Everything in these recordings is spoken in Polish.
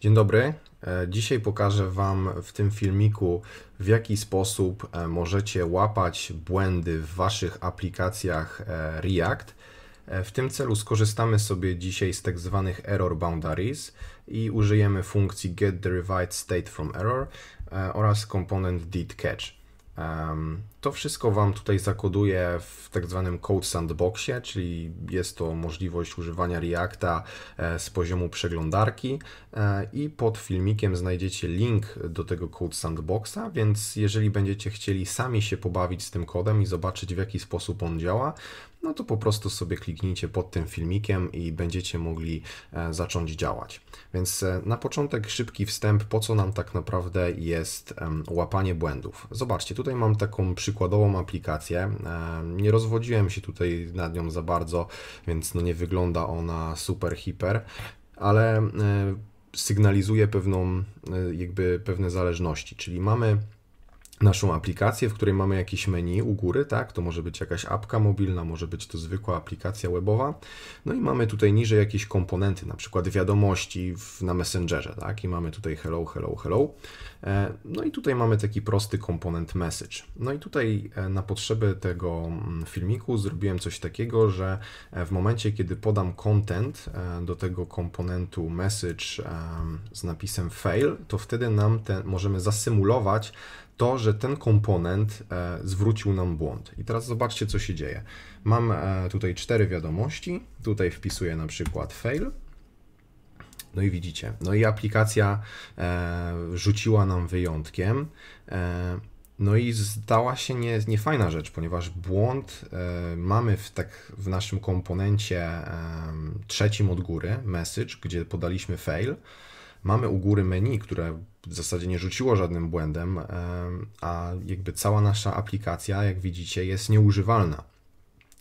Dzień dobry. E, Dzisiaj pokażę Wam w tym filmiku, w jaki sposób e, możecie łapać błędy w Waszych aplikacjach e, React. W tym celu skorzystamy sobie dzisiaj z tak zwanych error boundaries i użyjemy funkcji getDerived from error oraz komponent did catch. To wszystko Wam tutaj zakoduję w tak zwanym Code Sandboxie, czyli jest to możliwość używania Reacta e, z poziomu przeglądarki e, i pod filmikiem znajdziecie link do tego Code Sandboxa, więc jeżeli będziecie chcieli sami się pobawić z tym kodem i zobaczyć w jaki sposób on działa, no to po prostu sobie kliknijcie pod tym filmikiem i będziecie mogli e, zacząć działać. Więc e, na początek szybki wstęp, po co nam tak naprawdę jest łapanie błędów. Zobaczcie, tutaj mam taką przykładową aplikację. E, Nie rozwodziłem się tutaj nad nią za bardzo, więc no nie wygląda ona super hiper, ale sygnalizuje pewną, jakby pewne zależności, czyli mamy naszą aplikację, w której mamy jakieś menu u góry, tak? To może być jakaś apka mobilna, może być to zwykła aplikacja webowa. No i mamy tutaj niżej jakieś komponenty, na przykład wiadomości w, na Messengerze, tak? I mamy tutaj hello, hello, hello. E, No i tutaj mamy taki prosty komponent message. No i tutaj e, na potrzeby tego mm, filmiku zrobiłem coś takiego, że e, w momencie, kiedy podam content do tego komponentu message z napisem fail, to wtedy nam możemy zasymulować to, że ten komponent e, zwrócił nam błąd. I teraz zobaczcie, co się dzieje. Mam e, tutaj cztery wiadomości, tutaj wpisuję na przykład fail. No i widzicie, no i aplikacja e, rzuciła nam wyjątkiem. No i stała się nie, niefajna rzecz, ponieważ błąd mamy w, tak, w naszym komponencie trzecim od góry, message, gdzie podaliśmy fail. Mamy u góry menu, które w zasadzie nie rzuciło żadnym błędem, em, a jakby cała nasza aplikacja, jak widzicie, jest nieużywalna.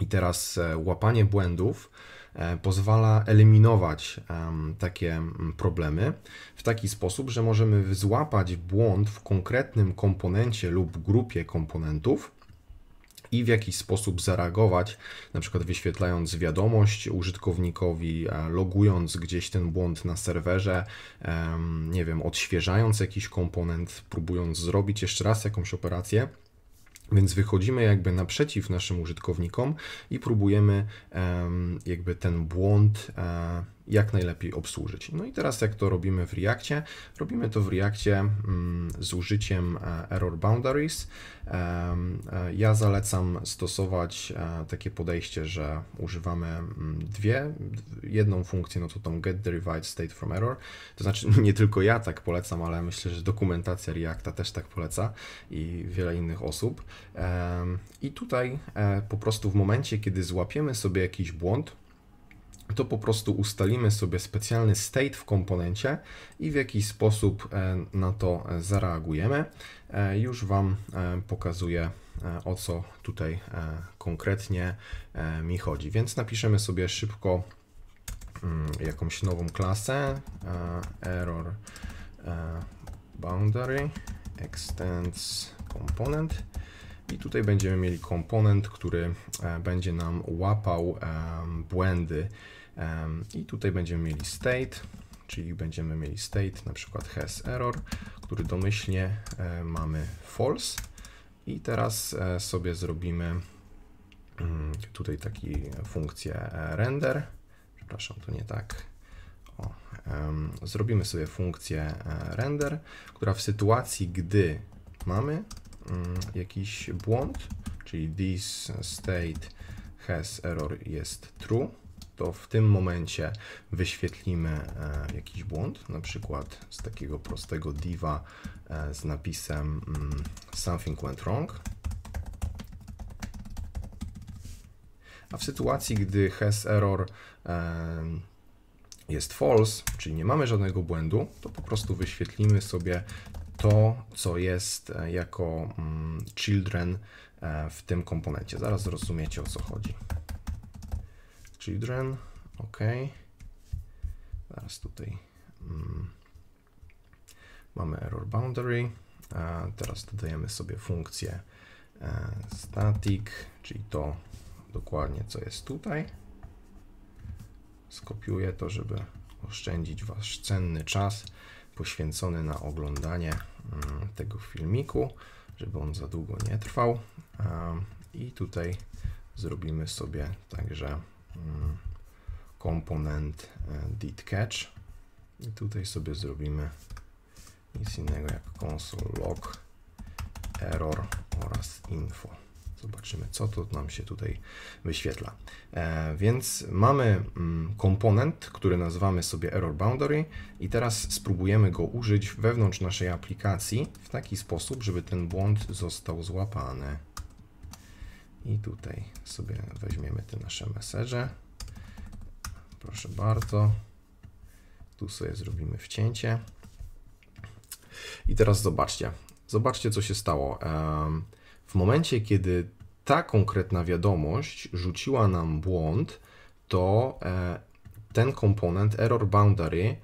I teraz e, łapanie błędów e, pozwala eliminować takie problemy w taki sposób, że możemy złapać błąd w konkretnym komponencie lub grupie komponentów i w jakiś sposób zareagować, na przykład wyświetlając wiadomość użytkownikowi, e, logując gdzieś ten błąd na serwerze, nie wiem, odświeżając jakiś komponent, próbując zrobić jeszcze raz jakąś operację. Więc wychodzimy jakby naprzeciw naszym użytkownikom i próbujemy em, jakby ten błąd e, jak najlepiej obsłużyć. No i teraz jak to robimy w Reactie? Robimy to w Reactie mm, z użyciem e, error boundaries. Em, e, Ja zalecam stosować e, takie podejście, że używamy mm, dwie, jedną funkcję, no to tą get derived state from error. To znaczy nie tylko ja tak polecam, ale myślę, że dokumentacja Reacta też tak poleca i wiele innych osób. I tutaj e, po prostu w momencie, kiedy złapiemy sobie jakiś błąd, to po prostu ustalimy sobie specjalny state w komponencie i w jakiś sposób e, na to e, zareagujemy. E, Już Wam pokazuję, o co tutaj konkretnie mi chodzi. Więc napiszemy sobie szybko mm, jakąś nową klasę error boundary extends component i tutaj będziemy mieli komponent, który będzie nam łapał błędy i tutaj będziemy mieli state, czyli będziemy mieli state na przykład has error, który domyślnie e, mamy false. I teraz e, sobie zrobimy mm, tutaj taki funkcję e, render, przepraszam, to nie tak, o, zrobimy sobie funkcję render, która w sytuacji, gdy mamy mm, jakiś błąd, czyli this state has error jest true, to w tym momencie wyświetlimy e, jakiś błąd, na przykład z takiego prostego diva e, z napisem mm, something went wrong. A w sytuacji, gdy has error e, jest false, czyli nie mamy żadnego błędu, to po prostu wyświetlimy sobie to, co jest jako mm, children w tym komponencie. Zaraz zrozumiecie o co chodzi. Children, ok. Zaraz tutaj mm, mamy error boundary. A teraz dodajemy sobie funkcję e, static, czyli to dokładnie co jest tutaj. Skopiuję to, żeby oszczędzić Wasz cenny czas poświęcony na oglądanie mm, tego filmiku, żeby on za długo nie trwał. I tutaj zrobimy sobie także komponent e, did catch i tutaj sobie zrobimy nic innego jak console log error oraz info. Zobaczymy, co to nam się tutaj wyświetla. E, więc mamy mm, komponent, który nazywamy sobie error boundary i teraz spróbujemy go użyć wewnątrz naszej aplikacji w taki sposób, żeby ten błąd został złapany. I tutaj sobie weźmiemy te nasze message. Proszę bardzo. Tu sobie zrobimy wcięcie. I teraz zobaczcie. Zobaczcie, co się stało. W momencie, kiedy ta konkretna wiadomość rzuciła nam błąd, to e, ten komponent error boundary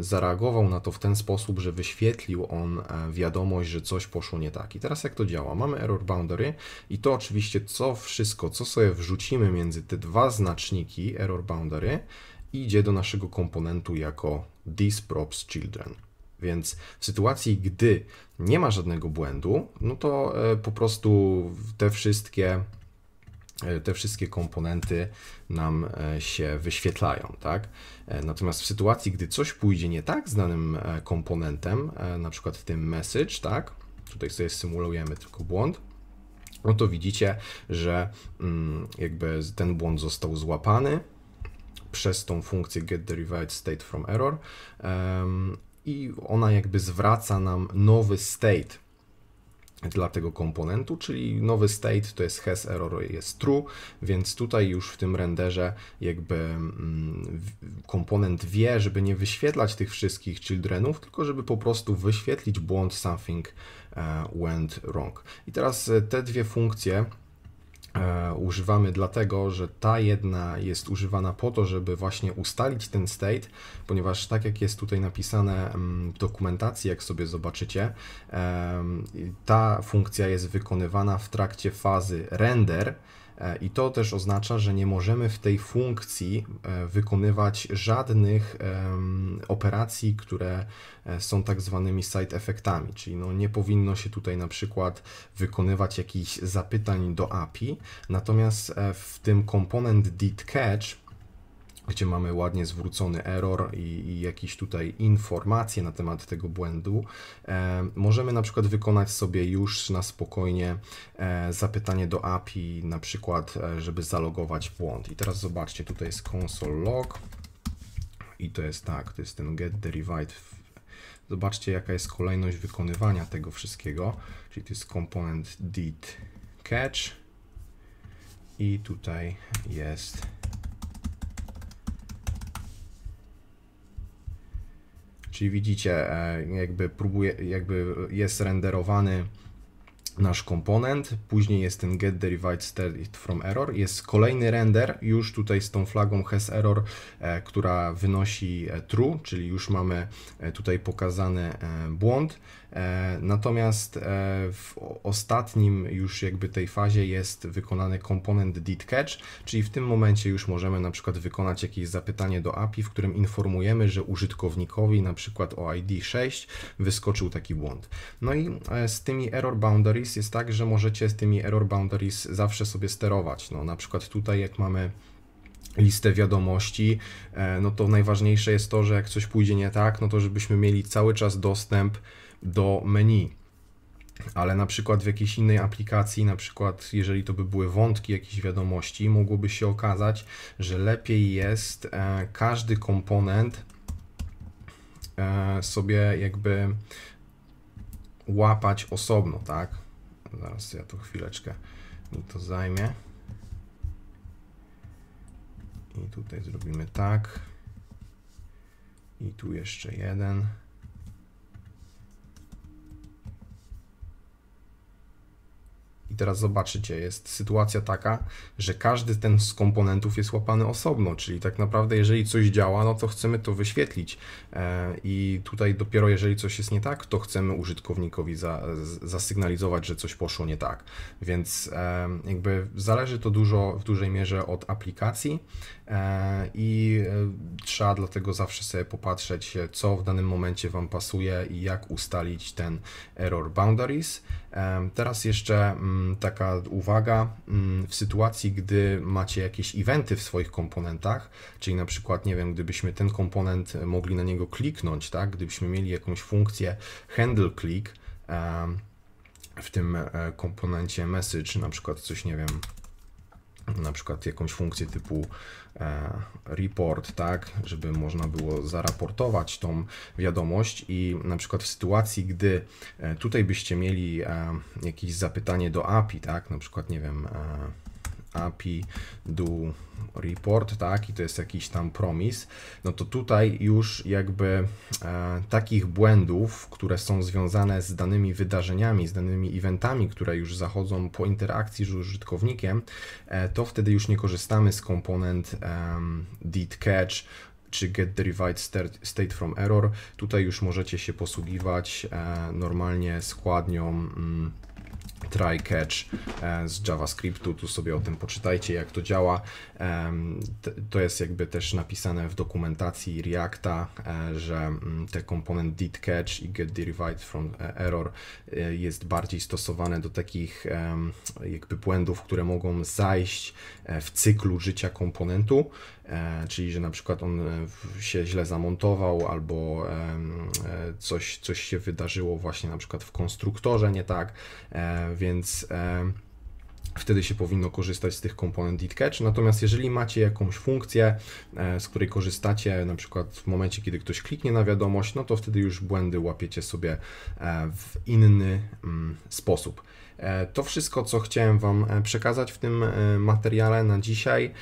zareagował na to w ten sposób, że wyświetlił on e, wiadomość, że coś poszło nie tak. I teraz jak to działa? Mamy error boundary i to oczywiście co wszystko, co sobie wrzucimy między te dwa znaczniki error boundary idzie do naszego komponentu jako this props children. Więc w sytuacji, gdy nie ma żadnego błędu, no to e, po prostu te wszystkie te wszystkie komponenty nam e, się wyświetlają, tak? Natomiast w sytuacji, gdy coś pójdzie nie tak z danym komponentem, na przykład w tym message, tak? Tutaj sobie symulujemy tylko błąd, no to widzicie, że mm, jakby ten błąd został złapany przez tą funkcję getDerived from error i ona jakby zwraca nam nowy state dla tego komponentu, czyli nowy state to jest has error jest true, więc tutaj już w tym renderze jakby mm, komponent wie, żeby nie wyświetlać tych wszystkich childrenów, tylko żeby po prostu wyświetlić błąd something e, went wrong. I teraz e, te dwie funkcje używamy dlatego, że ta jedna jest używana po to, żeby właśnie ustalić ten state, ponieważ tak jak jest tutaj napisane mm, w dokumentacji, jak sobie zobaczycie, ta funkcja jest wykonywana w trakcie fazy render, E, I to też oznacza, że nie możemy w tej funkcji e, wykonywać żadnych operacji, które e, są tak zwanymi side efektami, czyli no nie powinno się tutaj na przykład wykonywać jakichś zapytań do API, natomiast w tym komponent did catch gdzie mamy ładnie zwrócony error i, i jakieś tutaj informacje na temat tego błędu, e, możemy na przykład wykonać sobie już na spokojnie e, zapytanie do API, na przykład, e, żeby zalogować błąd. I teraz zobaczcie, tutaj jest console log i to jest tak, to jest ten get derived. Zobaczcie, jaka jest kolejność wykonywania tego wszystkiego, czyli to jest komponent did catch i tutaj jest Czyli widzicie, e, jakby próbuje, jakby jest renderowany nasz komponent, później jest ten get derived state from error, jest kolejny render już tutaj z tą flagą has error, e, która wynosi e, true, czyli już mamy tutaj pokazany błąd. E, natomiast e, w ostatnim już jakby tej fazie jest wykonany komponent did catch, czyli w tym momencie już możemy na przykład wykonać jakieś zapytanie do API, w którym informujemy, że użytkownikowi na przykład o ID 6 wyskoczył taki błąd. No i e, z tymi error boundaries jest tak, że możecie z tymi error boundaries zawsze sobie sterować. No na przykład tutaj jak mamy listę wiadomości, no to najważniejsze jest to, że jak coś pójdzie nie tak, no to żebyśmy mieli cały czas dostęp do menu. Ale na przykład w jakiejś innej aplikacji, na przykład jeżeli to by były wątki jakiejś wiadomości, mogłoby się okazać, że lepiej jest e, każdy komponent e, sobie jakby łapać osobno, tak? Zaraz ja tu chwileczkę mi to zajmie. I tutaj zrobimy tak. I tu jeszcze jeden. Teraz zobaczycie, jest sytuacja taka, że każdy ten z komponentów jest łapany osobno, czyli tak naprawdę jeżeli coś działa, no to chcemy to wyświetlić e, i tutaj dopiero jeżeli coś jest nie tak, to chcemy użytkownikowi za, zasygnalizować, że coś poszło nie tak. Więc e, jakby zależy to dużo, w dużej mierze od aplikacji i trzeba dlatego zawsze sobie popatrzeć, co w danym momencie Wam pasuje i jak ustalić ten error boundaries. Teraz jeszcze mm, taka uwaga, mm, w sytuacji, gdy macie jakieś eventy w swoich komponentach, czyli na przykład, nie wiem, gdybyśmy ten komponent mogli na niego kliknąć, tak, gdybyśmy mieli jakąś funkcję handle click w tym e, komponencie message, na przykład coś, nie wiem, na przykład jakąś funkcję typu e, report, tak, żeby można było zaraportować tą wiadomość i na przykład w sytuacji, gdy e, tutaj byście mieli e, jakieś zapytanie do API, tak, na przykład, nie wiem, API do report, tak, i to jest jakiś tam promis, no to tutaj już jakby e, takich błędów, które są związane z danymi wydarzeniami, z danymi eventami, które już zachodzą po interakcji z użytkownikiem, e, to wtedy już nie korzystamy z komponent e, did catch czy get derived state from error. Tutaj już możecie się posługiwać e, normalnie składnią mm, try catch e, z JavaScriptu. Tu sobie o tym poczytajcie, jak to działa. To jest jakby też napisane w dokumentacji Reacta, e, że mm, te komponent did catch i get derived from e, error jest bardziej stosowane do takich jakby błędów, które mogą zajść w cyklu życia komponentu, czyli że na przykład on się źle zamontował albo coś, coś się wydarzyło właśnie na przykład w konstruktorze nie tak, więc e, wtedy się powinno korzystać z tych komponent DitCatch. Natomiast jeżeli macie jakąś funkcję, e, z której korzystacie, na przykład w momencie, kiedy ktoś kliknie na wiadomość, no to wtedy już błędy łapiecie sobie e, w inny mm, sposób. E, to wszystko, co chciałem Wam e, przekazać w tym e, materiale na dzisiaj.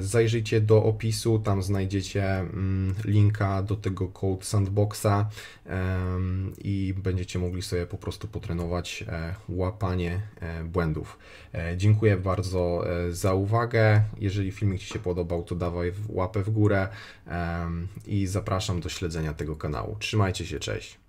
Zajrzyjcie do opisu, tam znajdziecie mm, linka do tego Code Sandboxa i będziecie mogli sobie po prostu potrenować łapanie błędów. Dziękuję bardzo za uwagę. Jeżeli filmik Ci się podobał, to dawaj łapę w górę i zapraszam do śledzenia tego kanału. Trzymajcie się, cześć.